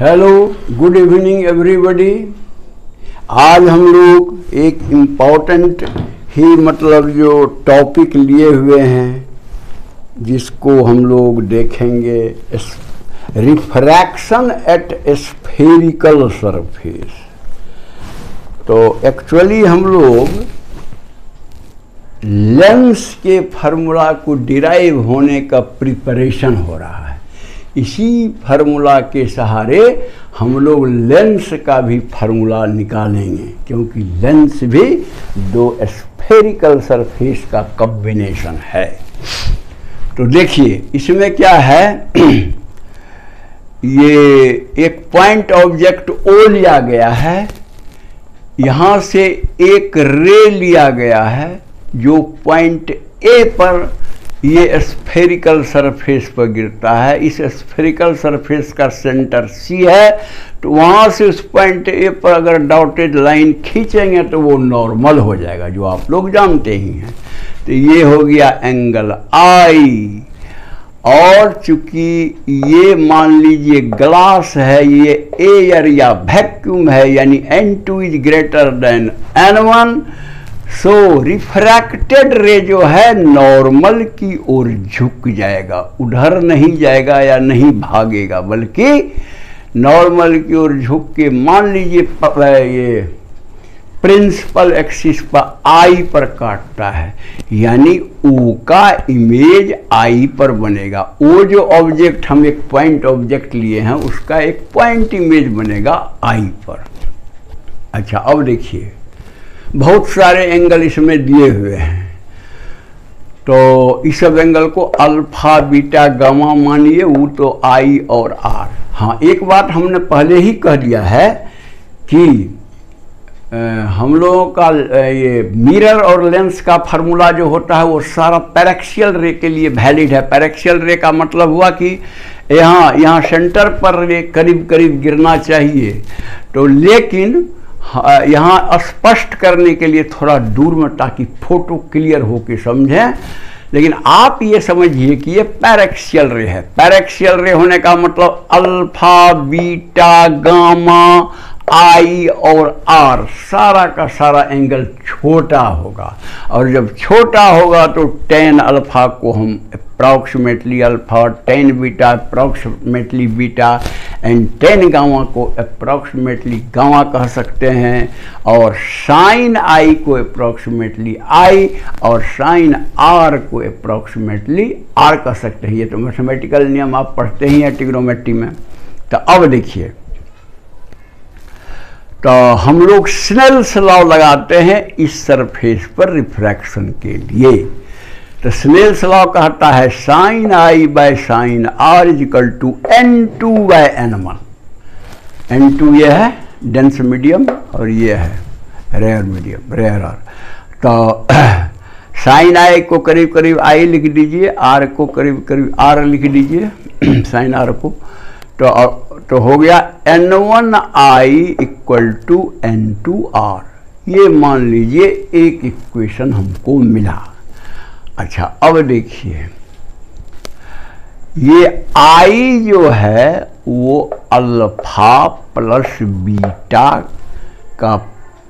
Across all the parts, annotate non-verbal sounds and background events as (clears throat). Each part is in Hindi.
हेलो गुड इवनिंग एवरीबॉडी आज हम लोग एक इंपॉर्टेंट ही मतलब जो टॉपिक लिए हुए हैं, जिसको हम लोग देखेंगे रिफ्रैक्शन एट स्फेरिकल सरफेस तो एक्चुअली हम लोग लेंस के फार्मूला को डिराइव होने का प्रिपरेशन हो रहा है। इसी फार्मूला के सहारे हम लोग लेंस का भी फार्मूला निकालेंगे, क्योंकि लेंस भी दो स्फेरिकल सरफेस का कॉम्बिनेशन है। तो देखिए, इसमें क्या है? (clears throat) ये एक पॉइंट ऑब्जेक्ट ओ लिया गया है। यहाँ से एक रे लिया गया है, जो पॉइंट ए पर ये स्फेरिकल सरफेस पर गिरता है। इस स्फेरिकल सरफेस का सेंटर सी है तो वहाँ से उस पॉइंट ए पर अगर डॉटेड लाइन खींचेंगे तो वो नॉर्मल हो जाएगा, जो आप लोग जानते ही हैं। तो ये हो गया एंगल आई और चूँकि ये मान लीजिए ग्लास है, ये एयर या वैक्यूम है, यानी N two is greater than N one so refracted ray जो है नॉर्मल की ओर झुक जाएगा। उधर नहीं जाएगा या नहीं भागेगा, बल्कि नॉर्मल की ओर झुक के, मान लीजिए ये प्रिंसिपल एक्सिस पर आई पर काटता है, यानी ओ का इमेज आई पर बनेगा। वो जो ऑब्जेक्ट हम एक पॉइंट ऑब्जेक्ट लिए हैं, उसका एक पॉइंट इमेज बनेगा आई पर। अच्छा अब देखिए। बहुत सारे एंगल इसमें दिए हुए हैं। तो इस सब एंगल को अल्फ़ा बीटा गामा मानिए वो तो आई और आर हाँ एक बात हमने पहले ही कह दिया है कि हम लोगों का ये मिरर और लेंस का फार्मूला जो होता है, वो सारा पैरेक्सियल रे के लिए वैलिड है। पैरेक्सियल रे का मतलब हुआ कि यहाँ यहाँ सेंटर पर रे करीब करीब गिरना चाहिए। तो लेकिन यहाँ स्पष्ट करने के लिए थोड़ा दूर में ताकि फ़ोटो क्लियर हो के समझें। लेकिन आप ये समझिए कि ये पैरेक्सियल रे है। पैरेक्सियल रे होने का मतलब अल्फ़ा, बीटा, गामा आई और आर, सारा का सारा एंगल छोटा होगा। और जब छोटा होगा तो टेन अल्फ़ा को हम approximately alpha tan beta approximately beta and tan gamma को अप्रॉक्सीमेटली गामा कह सकते हैं। और साइन आई को अप्रॉक्सीमेटली आई और साइन आर को अप्रॉक्सीमेटली आर कह सकते हैं। ये तो मैथमेटिकल नियम आप पढ़ते ही हैं टिग्नोमेट्री में। तो अब देखिए तो हम लोग स्नेल्स लॉ लगाते हैं इस सरफेस पर रिफ्रैक्शन के लिए। तो स्नेल्स लॉ कहता है sine I by sine R equal to N two by N one N two ये है डेंस मीडियम और ये है रेयर मीडियम रेयर आर तो (clears throat) साइन आई को करीब करीब आई लिख दीजिए आर को करीब करीब आर लिख दीजिए। (clears throat) साइन आर को। तो तो हो गया N one I equal to N two R ये मान लीजिए एक इक्वेशन हमको मिला। अच्छा अब देखिए। ये आई जो है, वो अल्फ़ा प्लस बीटा का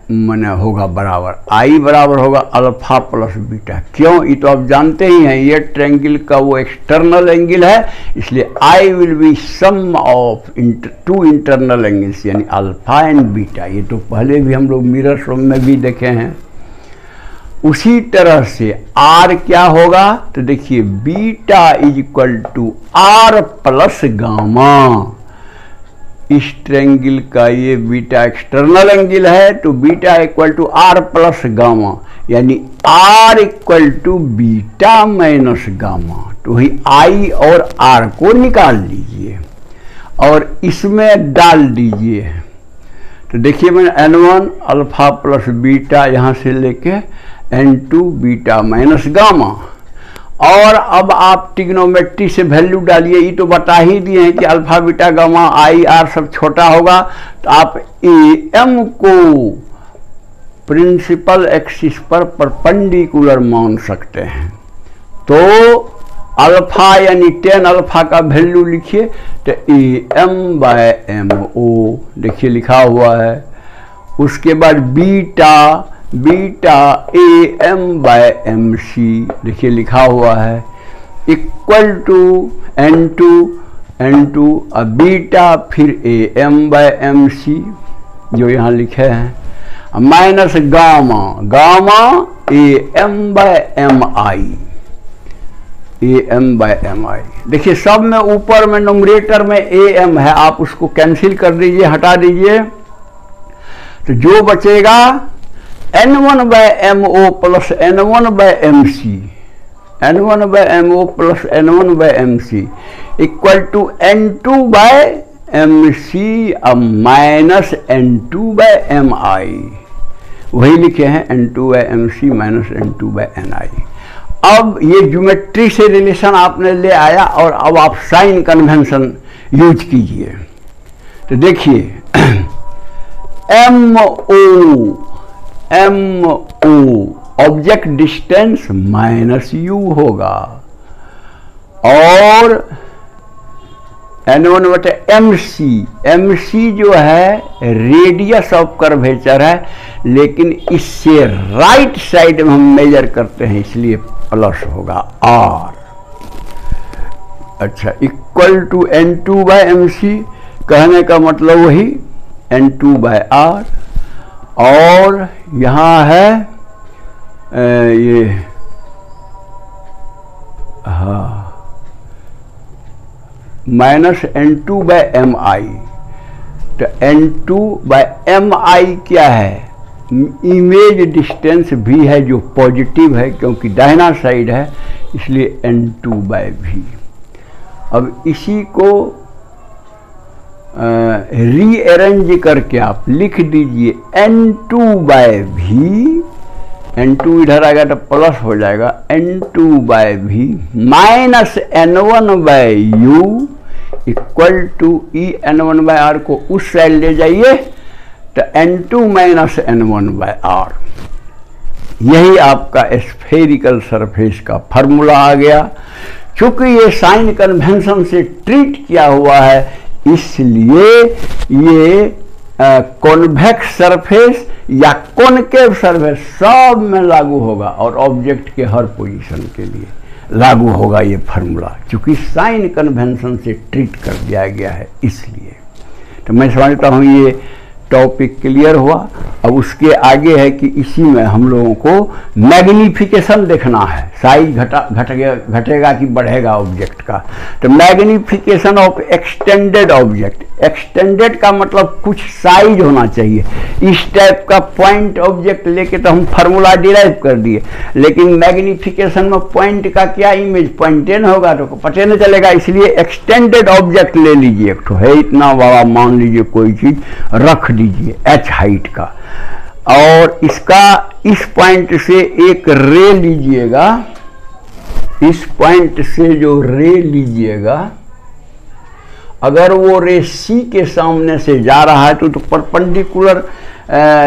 मैंने होगा बराबर, आई बराबर होगा, अल्फ़ा प्लस बीटा। क्यों? ये तो आप जानते ही हैं, ये ट्रेंगल का वो एक्सटर्नल एंगल है, इसलिए I will be sum of two internal angles यानी अल्फ़ा एंड बीटा ये तो पहले भी हम लोग मिरर शो में भी देखे हैं। उसी तरह से आर क्या होगा? तो देखिए beta is equal to R plus gamma इस ट्रेंगल का ये बीटा एक्सटर्नल एंगल है तो beta equal to R plus gamma, यानी R equal to beta minus gamma. तो ही आई और आर को निकाल लीजिए और इसमें डाल दीजिए। तो देखिए मैंने N one alpha plus beta यहाँ से लेके N two beta minus gamma. और अब आप टिग्नोमेट्री से वैल्यू डालिए, ये तो बता ही दिए हैं कि alpha beta gamma I R सब छोटा होगा। तो आप ए एम को प्रिंसिपल एक्सिस पर परपेंडिकुलर मान सकते हैं। तो अल्फ़ा यानी टेन अल्फ़ा का वैल्यू लिखिए तो A M by M O देखिए लिखा हुआ है। उसके बाद beta beta A M by M C. देखिए, लिखा हुआ है, equal to N two N two, अब बीटा फिर A M by M C, जो यहाँ लिखे हैं। Minus gamma gamma A M by M I, A M by M I. देखिए, सब में ऊपर में नोमरेटर में ए एम है, आप उसको कैंसिल कर दीजिए, हटा दीजिए। तो जो बचेगा N one by M O plus N one by M C N one by M O plus N one by M C equal to N two by M C अब minus N two by M I वही लिखे हैं N two by M C minus N two by N I अब ये ज्योमेट्री से रिलेशन आपने ले आया और अब आप साइन कन्वेंशन यूज़ कीजिए। तो देखिए (clears throat) M O M O object distance minus U होगा। और एन वन बटे एम सी एम सी जो है रेडियस ऑफ़ कर्वेचर है, लेकिन इससे राइट साइड में हम मेजर करते हैं, इसलिए प्लस होगा आर अच्छा equal to N two by M C कहने का मतलब वही एन टू बाय आर और यहाँ है ये हाँ minus N two by M I तो N two by M I क्या है? इमेज डिस्टेंस भी है जो पॉजिटिव है क्योंकि दाहिना साइड है, इसलिए एन टू बाय भी अब इसी को रीअरेंज करके आप लिख दीजिए N two by V N two इधर आएगा तो प्लस हो जाएगा। N two by V minus N one by U equal to E N one by R को उस साइड ले जाइए तो N two minus N one by R यही आपका स्फेरिकल सरफेस का फॉर्मूला आ गया। चूँकि ये साइन कन्वेंशन से ट्रीट किया हुआ है इसलिए ये कॉन्वेक्स सरफेस या कॉनकेव सरफेस सब में लागू होगा और ऑब्जेक्ट के हर पोजीशन के लिए लागू होगा ये फार्मूला क्योंकि साइन कन्वेंशन से ट्रीट कर दिया गया है इसलिए। तो मैं समझता हूँ ये टॉपिक क्लियर हुआ। अब उसके आगे है कि इसी में हम लोगों को मैग्नीफिकेशन देखना है। साइज़ घटा घट गया घटेगा कि बढ़ेगा ऑब्जेक्ट का। तो magnification of extended object extended का मतलब कुछ साइज़ होना चाहिए। इस टाइप का पॉइंट ऑब्जेक्ट लेके तो हम फार्मूला डिराइव कर दिए। लेकिन मैग्निफिकेशन में पॉइंट का क्या इमेज पॉइंटेन होगा तो पते नहीं चलेगा। इसलिए एक्सटेंडेड ऑब्जेक्ट ले लीजिए एक तो है इतना बड़ा, मान लीजिए कोई चीज़, रख दीजिए एच हाइट का। और इसका, इस पॉइंट से एक रे लीजिएगा। इस पॉइंट से जो रे लीजिएगा अगर वो रे सी के सामने से जा रहा है तो, तो परपेंडिकुलर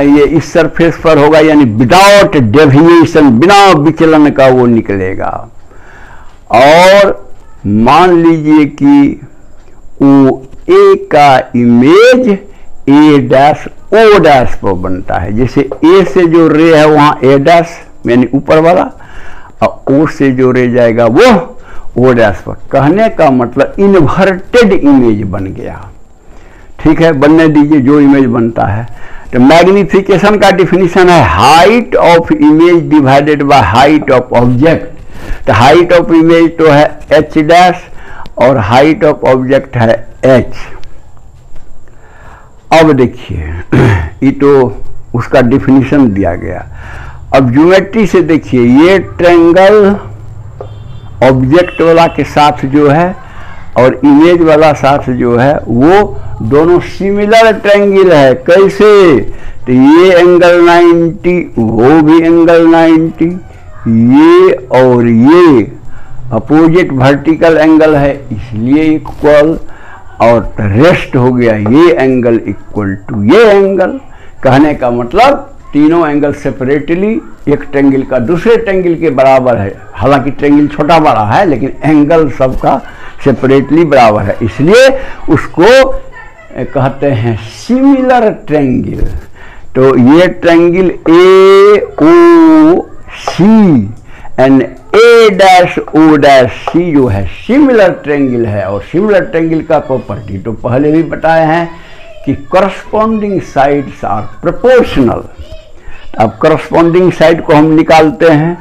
ये इस सरफेस पर होगा यानी विदाउट डेविएशन बिना विचलन का वो निकलेगा। और मान लीजिए कि वो ए का image A dash O dash पर बनता है। जैसे ए से जो रे है वहाँ ए डैश यानी ऊपर वाला और ओ से जो रे जाएगा वो पर। कहने का मतलब इन्वर्टेड इमेज बन गया। ठीक है, बनने दीजिए, जो इमेज बनता है। तो मैग्निफिकेशन का डिफिनीशन है height of image divided by height of object तो हाइट ऑफ़ इमेज तो है एच डैश और हाइट ऑफ़ ऑब्जेक्ट है एच अब देखिए, (clears throat) ये तो उसका डिफिनीशन दिया गया। अब ज्योमेट्री से देखिए, ये ट्रेंगल ऑब्जेक्ट वाला के साथ जो है और इमेज वाला साथ जो है, वो दोनों सिमिलर ट्रेंगल है। कैसे? तो ये एंगल 90 वो भी एंगल 90 ये और ये। अपोजिट वर्टिकल एंगल है, इसलिए इक्वल और रेस्ट हो गया, ये एंगल इक्वल टू ये एंगल कहने का मतलब तीनों एंगल सेपरेटली एक ट्रेंगल का दूसरे ट्रेंगल के बराबर है। हालाँकि ट्रेंगल छोटा बड़ा है, लेकिन एंगल सबका सेपरेटली बराबर है। इसलिए उसको कहते हैं सिमिलर ट्रेंगल तो ये triangle A O C and A dash O dash C जो है सिमिलर ट्रेंगल है। और सिमिलर ट्रेंगल का प्रॉपर्टी तो पहले भी बताए हैं कि करस्पॉन्डिंग साइड्स आर प्रोपोर्शनल अब करस्पॉन्डिंग साइड को हम निकालते हैं।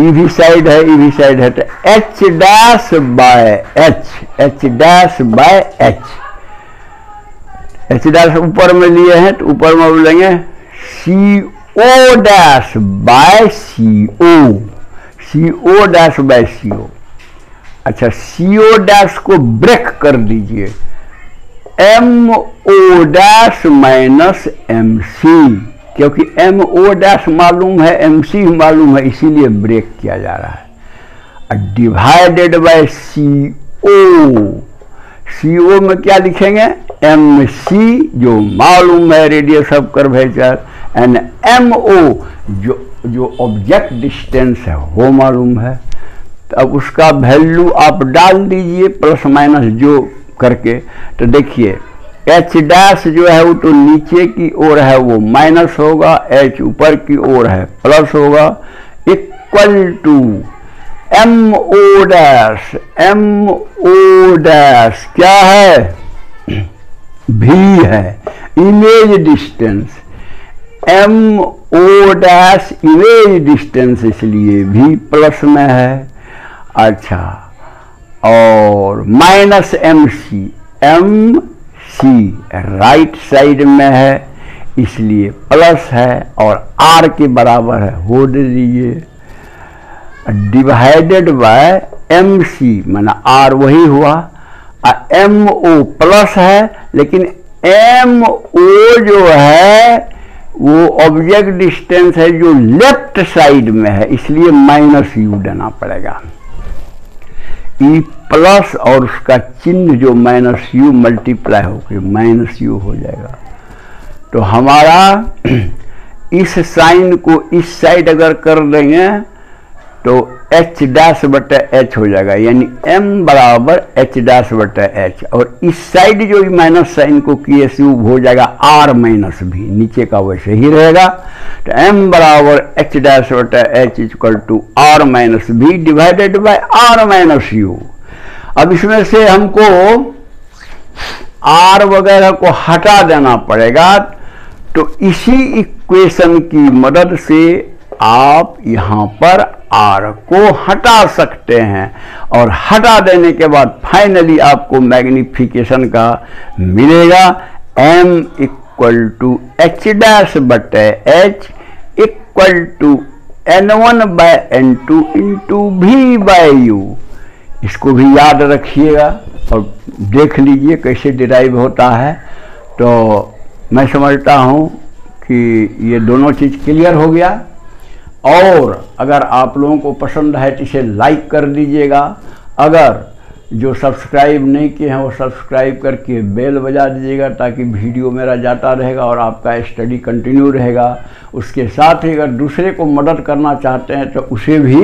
ई भी साइड है ई भी साइड है तो H dash by H H dash by H H dash ऊपर में लिए हैं तो ऊपर में बोलेंगे C O dash by C O C O dash by C O अच्छा सी ओ डैश को ब्रेक कर दीजिए। M O dash minus M C क्योंकि एम ओ डैश मालूम है एम सी मालूम है, इसीलिए ब्रेक किया जा रहा है। Divided by C O C ओ में क्या लिखेंगे? एम सी जो मालूम है radius of curvature and M O जो जो ऑब्जेक्ट डिस्टेंस है, वो मालूम है। तो अब उसका वैल्यू आप डाल दीजिए प्लस माइनस जो करके तो देखिए एच डैश जो है वो तो नीचे की ओर है, वो माइनस होगा एच ऊपर की ओर है प्लस होगा equal to M O dash M O dash क्या है? भी है। Image distance M O dash image distance इसलिए भी प्लस में है। अच्छा और minus M C M C right side में है, इसलिए प्लस है और आर के बराबर है। हो दे दीजिए। डिवाइडेड बाय एम सी मैंने आर वही हुआ। एम ओ प्लस है, लेकिन एम ओ जो है, वो ऑब्जेक्ट डिस्टेंस है जो लेफ़्ट साइड में है, इसलिए माइनस यू देना पड़ेगा। ई प्लस और उसका चिन्ह जो माइनस यू मल्टीप्लाई होकर माइनस यू हो जाएगा। तो हमारा इस साइन को इस साइड अगर कर देंगे तो एच डैश बटा एच हो जाएगा। यानी एम बराबर एच डैश बटा एच और इस साइड जो माइनस साइन को किए स्यूब हो जाएगा आर माइनस भी नीचे का वैसे ही रहेगा। तो एम बराबर एच डैश बटा H equal to R minus V divided by R minus U अब इसमें से हमको आर वगैरह को हटा देना पड़ेगा। तो इसी इक्वेशन की मदद से आप यहाँ पर आर को हटा सकते हैं और हटा देने के बाद फाइनली आपको मैग्निफिकेशन का मिलेगा। M equal to H dash बटे H equal to N one by N two into V by U इसको भी याद रखिएगा और देख लीजिए कैसे डिराइव होता है। तो मैं समझता हूँ कि ये दोनों चीज़ क्लियर हो गया। और अगर आप लोगों को पसंद है तो इसे लाइक कर दीजिएगा। अगर जो सब्सक्राइब नहीं किए हैं, वो सब्सक्राइब करके बेल बजा दीजिएगा ताकि वीडियो मेरा जाता रहेगा और आपका स्टडी कंटिन्यू रहेगा। उसके साथ ही अगर दूसरे को मदद करना चाहते हैं तो उसे भी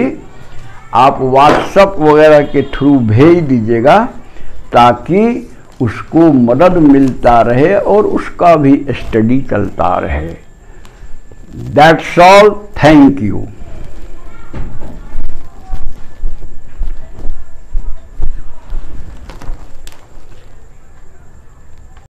आप व्हाट्सअप वगैरह के थ्रू भेज दीजिएगा ताकि उसको मदद मिलता रहे और उसका भी स्टडी चलता रहे दैट्स ऑल थैंक you.